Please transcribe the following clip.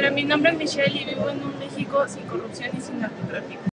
Hola, mi nombre es Michelle y vivo en un México sin corrupción y sin narcotráfico.